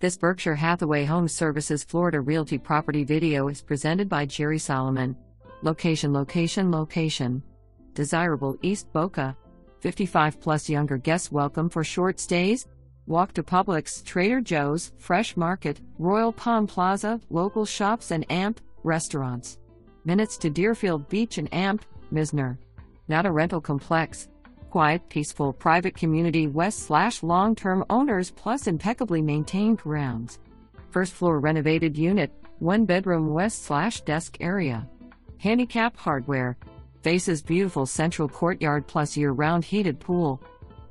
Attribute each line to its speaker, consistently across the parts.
Speaker 1: This Berkshire Hathaway Home Services Florida Realty property video is presented by Geri Solomon. Location, location, location. Desirable East Boca. 55 plus younger guests welcome for short stays. Walk to Publix, Trader Joe's, Fresh Market, Royal Palm Plaza, local shops, and AMP restaurants. Minutes to Deerfield Beach and AMP, Mizner. Not a rental complex. Quiet, peaceful, private community west slash long term owners plus impeccably maintained grounds. First floor renovated unit, one bedroom west slash desk area. Handicap hardware. Faces beautiful central courtyard plus year round heated pool.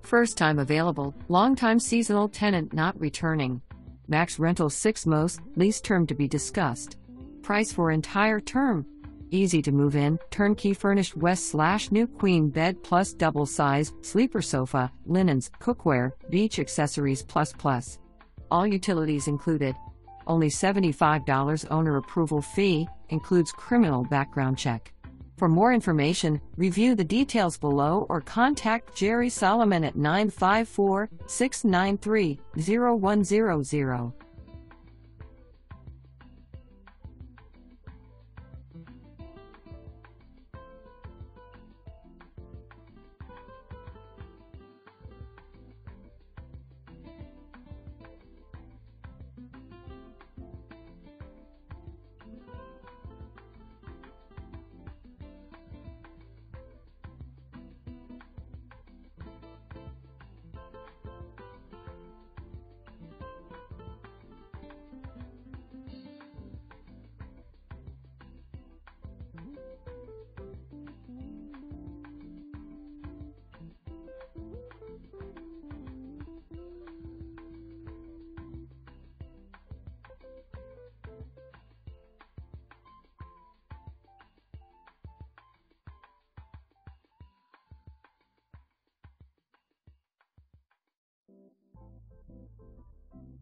Speaker 1: First time available, long time seasonal tenant not returning. Max rental 6 most, lease term to be discussed. Price for entire term easy to move in, turnkey furnished west slash new queen bed plus double size, sleeper sofa, linens, cookware, beach accessories plus plus. All utilities included. Only $75 owner approval fee, includes criminal background check. For more information, review the details below or contact Geri Solomon at 954 693 0100.